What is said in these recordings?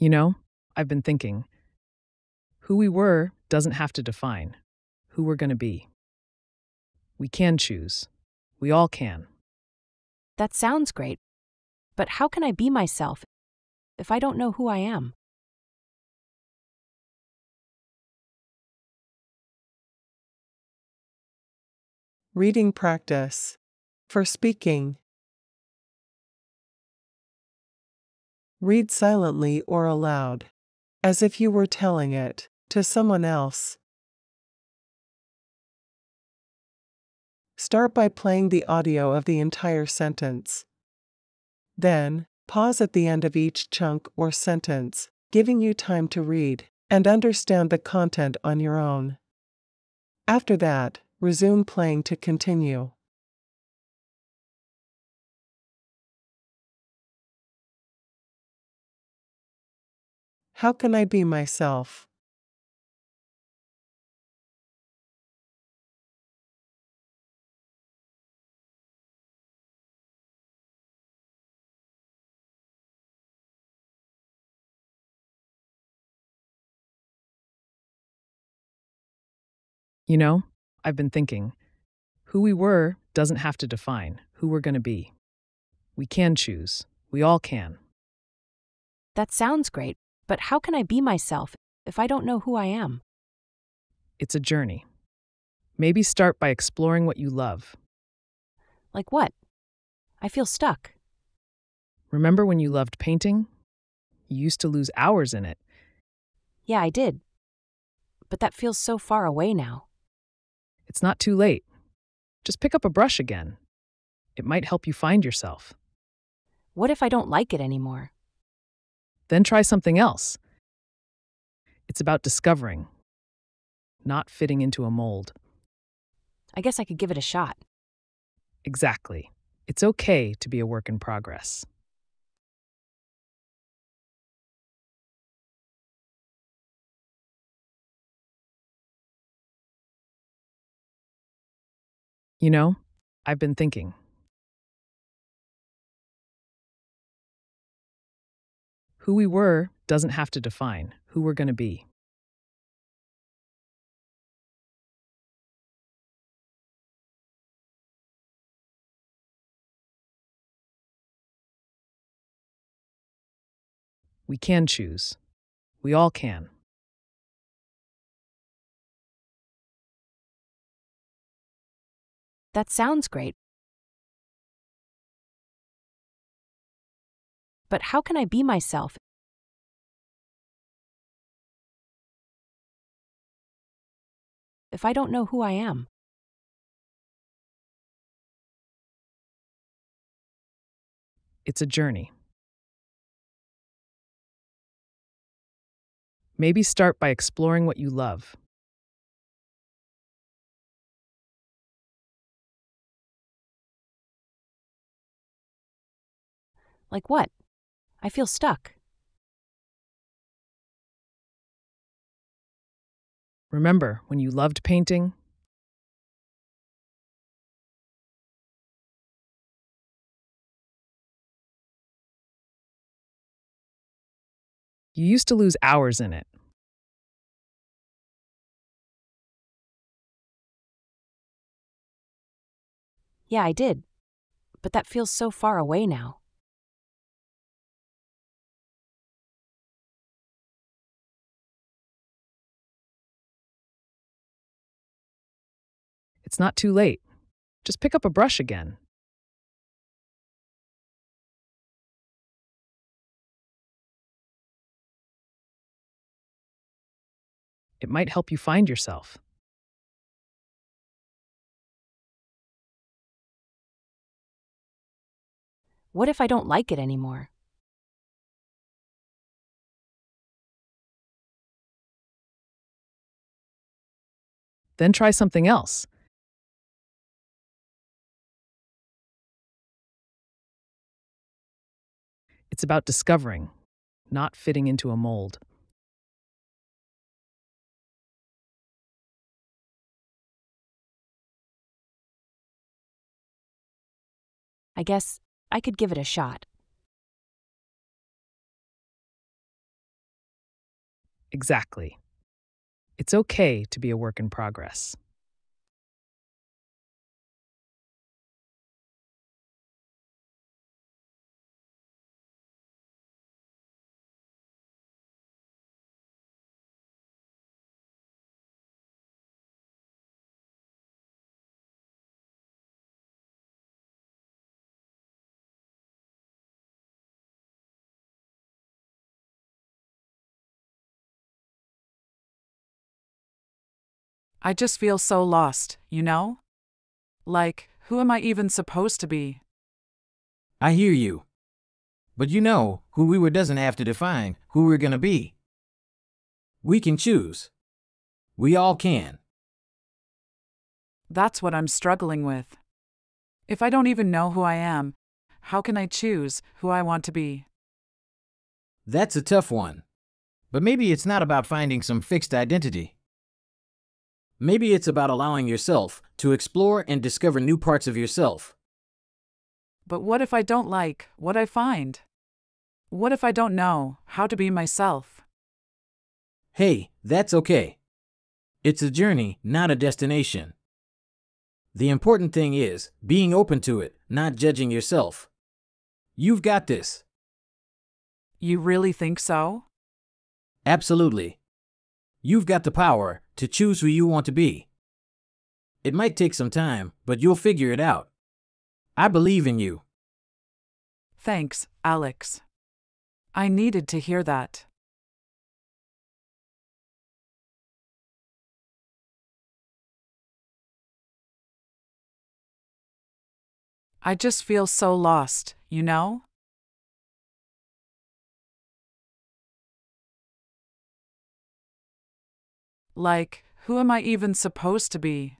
You know, I've been thinking who we were doesn't have to define who we're going to be. We can choose. We all can. That sounds great. But how can I be myself if I don't know who I am? Reading practice. For speaking. Read silently or aloud, as if you were telling it to someone else. Start by playing the audio of the entire sentence. Then, pause at the end of each chunk or sentence, giving you time to read and understand the content on your own. After that, resume playing to continue. How can I be myself? You know, I've been thinking who we were doesn't have to define who we're going to be. We can choose. We all can. That sounds great. But how can I be myself if I don't know who I am? It's a journey. Maybe start by exploring what you love. Like what? I feel stuck. Remember when you loved painting? You used to lose hours in it. Yeah, I did. But that feels so far away now. It's not too late. Just pick up a brush again. It might help you find yourself. What if I don't like it anymore? Then try something else. It's about discovering, not fitting into a mold. I guess I could give it a shot. Exactly. It's okay to be a work in progress. You know, I've been thinking. Who we were doesn't have to define who we're going to be. We can choose. We all can. That sounds great. But how can I be myself if I don't know who I am? It's a journey. Maybe start by exploring what you love. Like what? I feel stuck. Remember when you loved painting? You used to lose hours in it. Yeah, I did. But that feels so far away now. It's not too late. Just pick up a brush again. It might help you find yourself. What if I don't like it anymore? Then try something else. It's about discovering, not fitting into a mold. I guess I could give it a shot. Exactly. It's okay to be a work in progress. I just feel so lost, you know? Like, who am I even supposed to be? I hear you. But you know, who we were doesn't have to define who we're gonna be. We can choose. We all can. That's what I'm struggling with. If I don't even know who I am, how can I choose who I want to be? That's a tough one. But maybe it's not about finding some fixed identity. Maybe it's about allowing yourself to explore and discover new parts of yourself. But what if I don't like what I find? What if I don't know how to be myself? Hey, that's okay. It's a journey, not a destination. The important thing is being open to it, not judging yourself. You've got this. You really think so? Absolutely. You've got the power to choose who you want to be. It might take some time, but you'll figure it out. I believe in you. Thanks, Alex. I needed to hear that. I just feel so lost, you know? Like, who am I even supposed to be?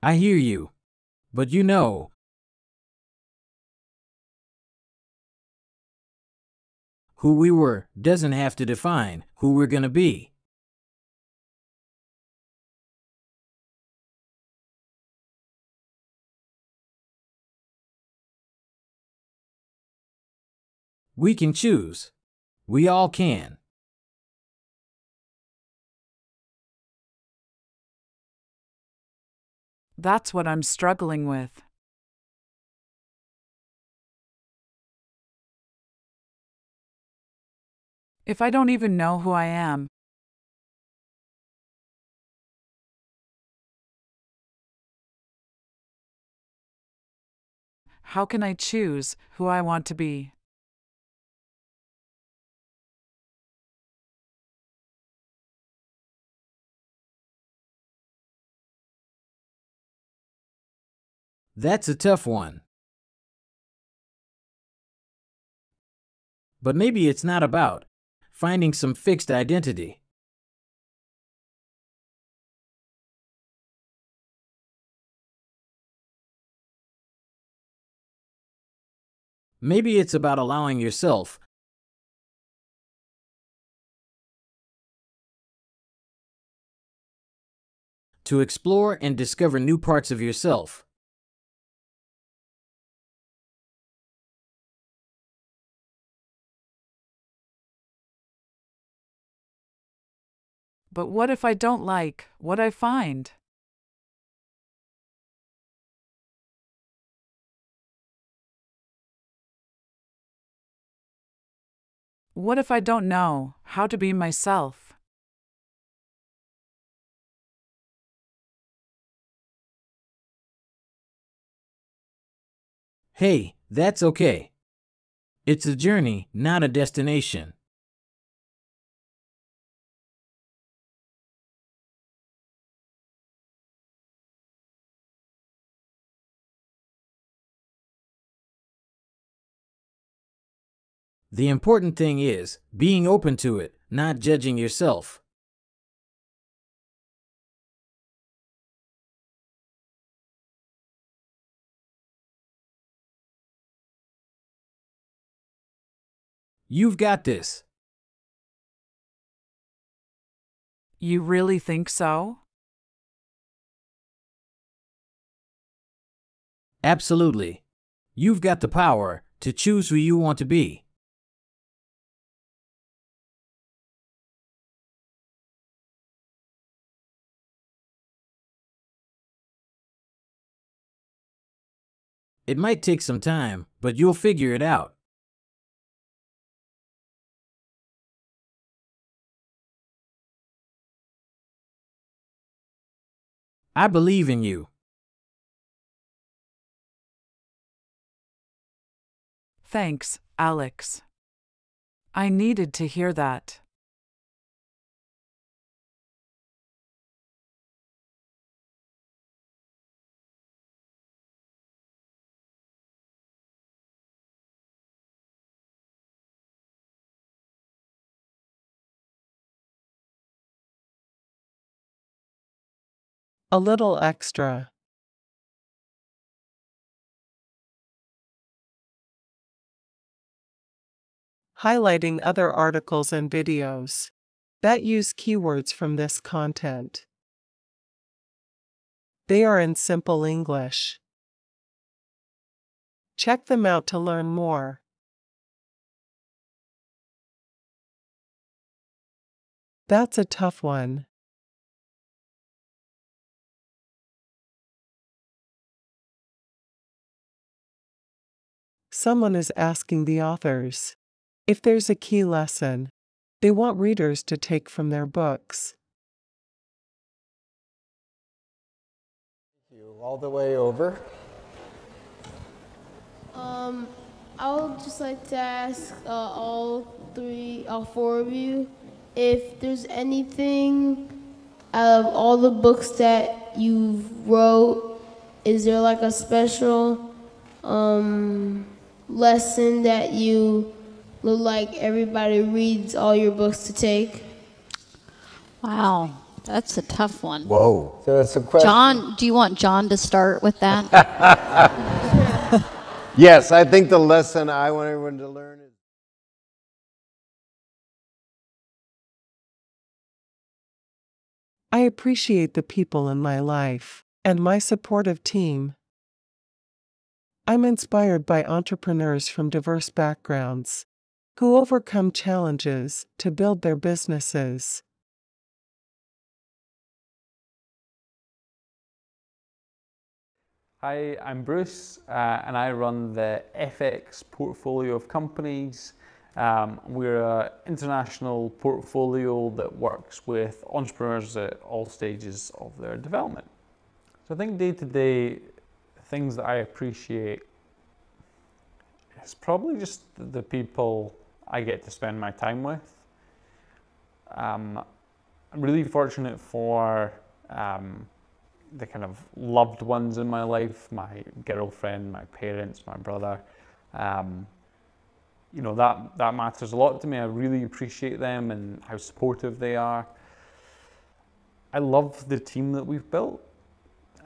I hear you. But you know, who we were doesn't have to define who we're gonna be. We can choose. We all can. That's what I'm struggling with. If I don't even know who I am, how can I choose who I want to be? That's a tough one. But maybe it's not about finding some fixed identity. Maybe it's about allowing yourself to explore and discover new parts of yourself. But what if I don't like what I find? What if I don't know how to be myself? Hey, that's okay. It's a journey, not a destination. The important thing is being open to it, not judging yourself. You've got this. You really think so? Absolutely. You've got the power to choose who you want to be. It might take some time, but you'll figure it out. I believe in you. Thanks, Alex. I needed to hear that. A little extra. Highlighting other articles and videos that use keywords from this content. They are in simple English. Check them out to learn more. That's a tough one. Someone is asking the authors if there's a key lesson they want readers to take from their books. You all the way over. Um, I would just like to ask uh, all three, all four of you, if there's anything out of all the books that you wrote, is there like a special um, lesson that you look like everybody reads all your books to take? Wow, that's a tough one. Whoa. So it's a question. John, do you want John to start with that? Yes, I think the lesson I want everyone to learn is. I appreciate the people in my life and my supportive team. I'm inspired by entrepreneurs from diverse backgrounds who overcome challenges to build their businesses. Hi, I'm Bruce, uh, and I run the FX portfolio of companies. Um, we're an international portfolio that works with entrepreneurs at all stages of their development. So I think day to day, things that I appreciate is probably just the people I get to spend my time with. Um, I'm really fortunate for um, the kind of loved ones in my life, my girlfriend, my parents, my brother. Um, you know that that matters a lot to me. I really appreciate them and how supportive they are. I love the team that we've built,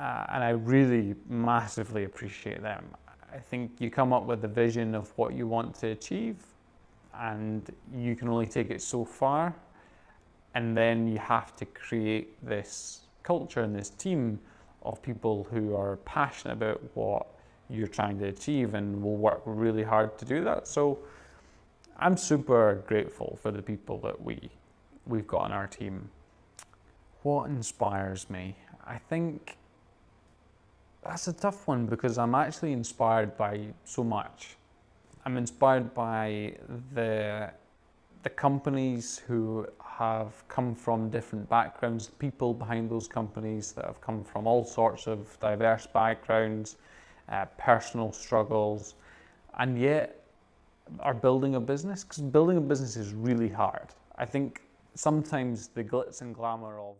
uh, and I really massively appreciate them. I think you come up with a vision of what you want to achieve, and you can only take it so far, and then you have to create this culture and this team of people who are passionate about what you're trying to achieve and will work really hard to do that. So I'm super grateful for the people that we we've got on our team. What inspires me? I think that's a tough one because I'm actually inspired by so much. I'm inspired by the the companies who have come from different backgrounds, people behind those companies that have come from all sorts of diverse backgrounds, uh, personal struggles, and yet are building a business. Because building a business is really hard. I think sometimes the glitz and glamour of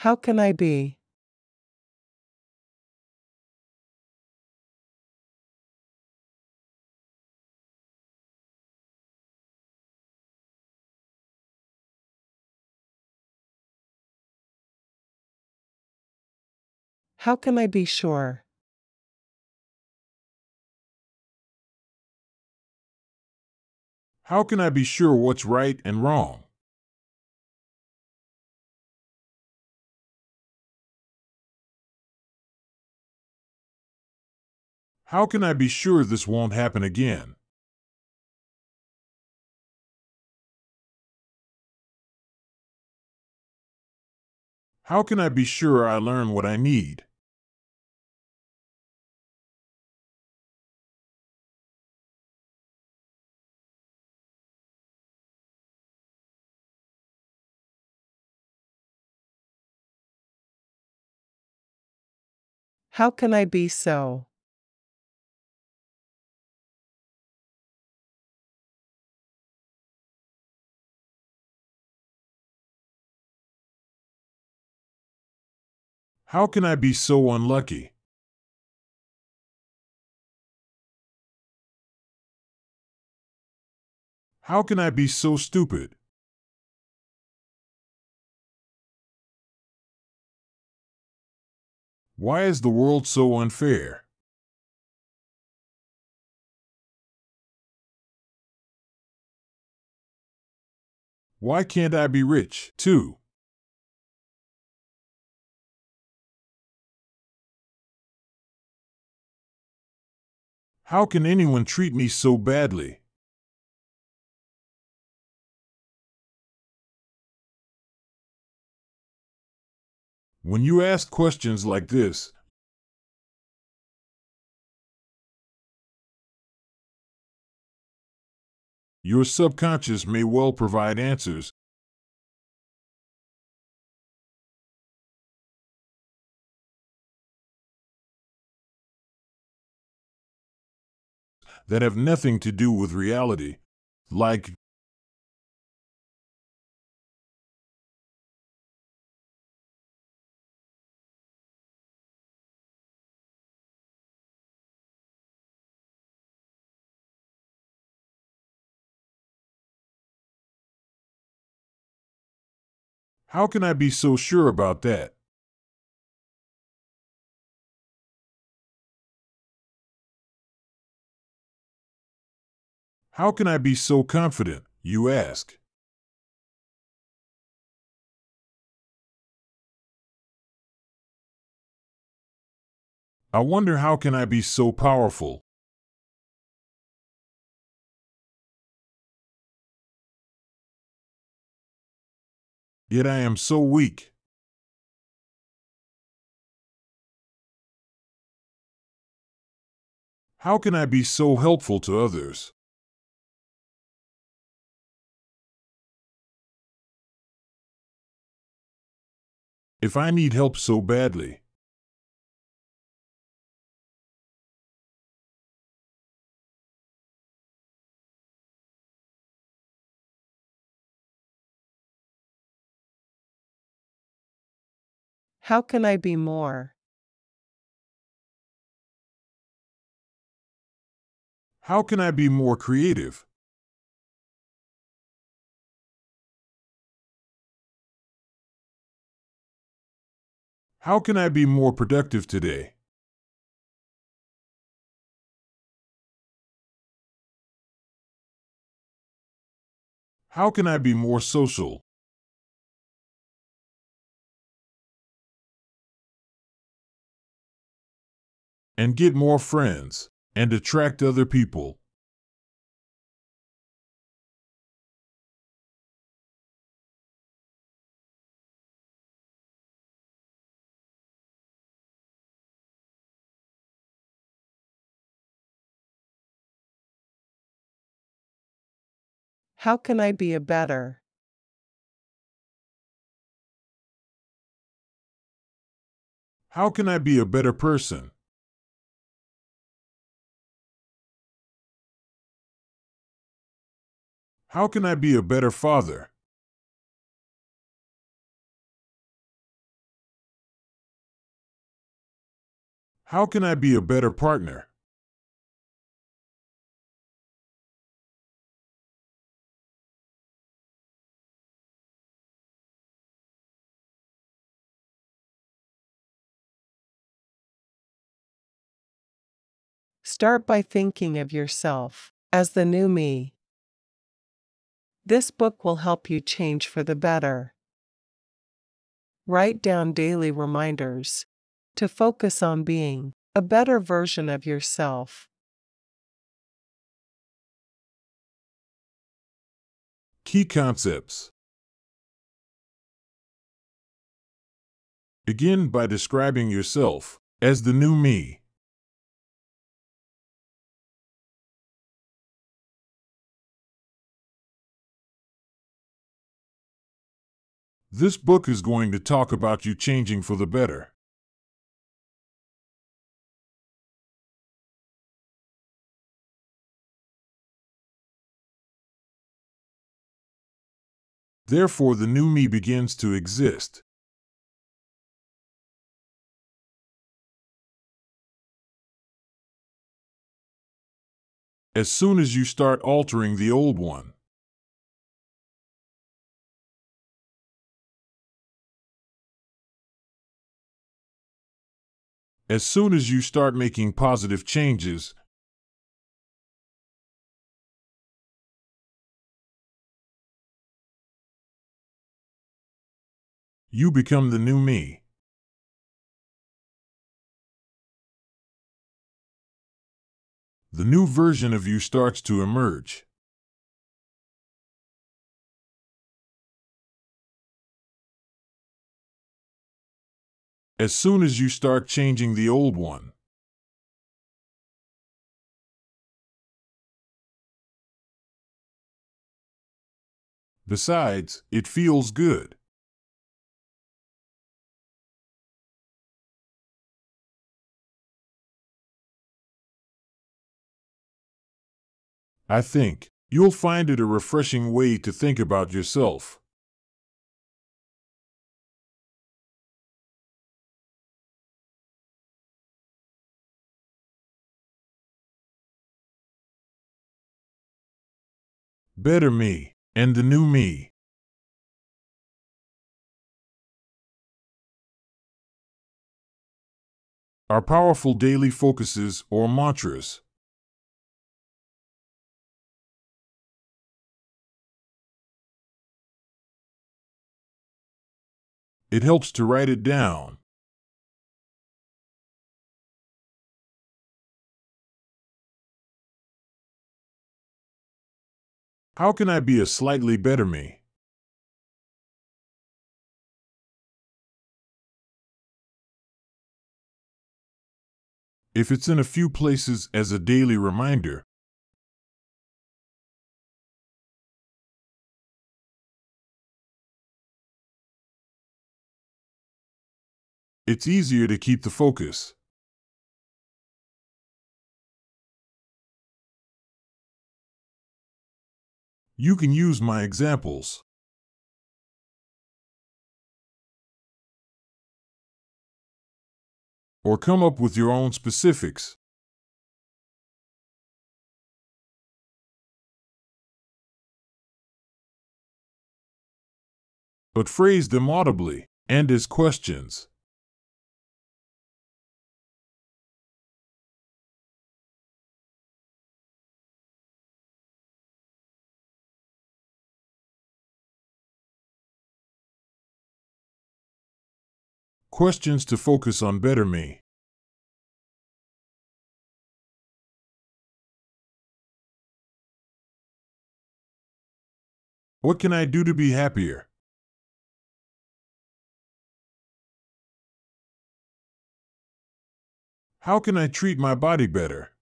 How can I be? How can I be sure? How can I be sure what's right and wrong? How can I be sure this won't happen again? How can I be sure I learn what I need? How can I be so? How can I be so unlucky? How can I be so stupid? Why is the world so unfair? Why can't I be rich, too? How can anyone treat me so badly? When you ask questions like this, your subconscious may well provide answers. That have nothing to do with reality, like How can I be so sure about that? How can I be so confident, you ask? I wonder how can I be so powerful? Yet I am so weak. How can I be so helpful to others? If I need help so badly, How can I be more? how can I be more creative? How can I be more productive today? How can I be more social? And get more friends and attract other people. How can I be a better? How can I be a better person? How can I be a better father? How can I be a better partner? Start by thinking of yourself as the new me. This book will help you change for the better. Write down daily reminders to focus on being a better version of yourself. Key concepts. Begin by describing yourself as the new me. This book is going to talk about you changing for the better. Therefore, the new me begins to exist. As soon as you start altering the old one. As soon as you start making positive changes, you become the new me. The new version of you starts to emerge. As soon as you start changing the old one. Besides, it feels good. I think you'll find it a refreshing way to think about yourself. Better me and the new me. Our powerful daily focuses or mantras. It helps to write it down. How can I be a slightly better me? If it's in a few places as a daily reminder, it's easier to keep the focus. You can use my examples. Or come up with your own specifics. But phrase them audibly and as questions. Questions to focus on better me. What can I do to be happier? How can I treat my body better?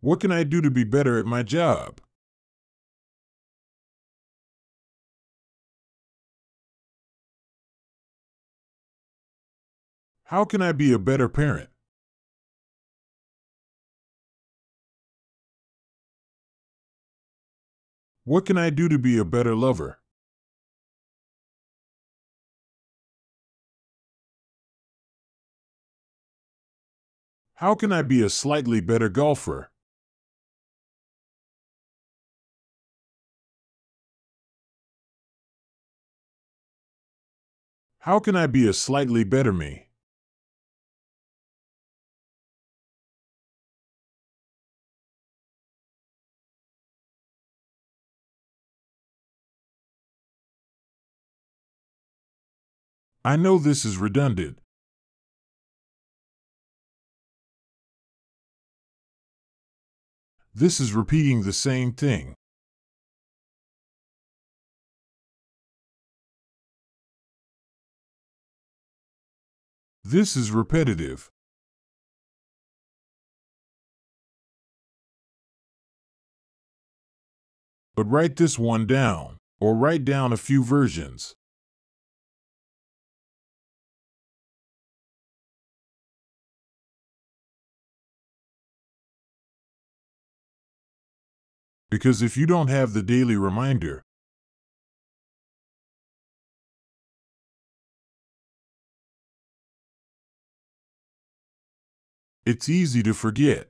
What can I do to be better at my job? How can I be a better parent? What can I do to be a better lover? How can I be a slightly better golfer? How can I be a slightly better me? I know this is redundant. This is repeating the same thing. This is repetitive. But write this one down, or write down a few versions. Because if you don't have the daily reminder, it's easy to forget.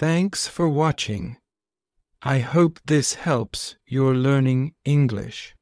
Thanks for watching. I hope this helps your learning English.